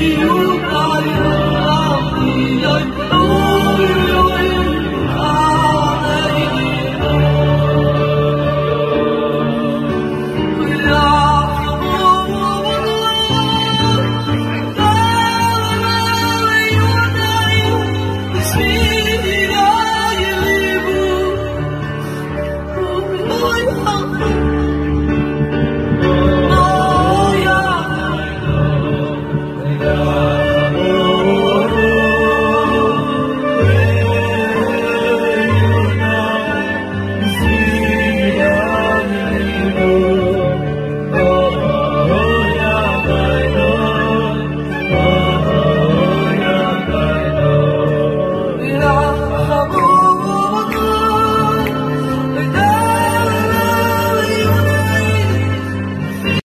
you.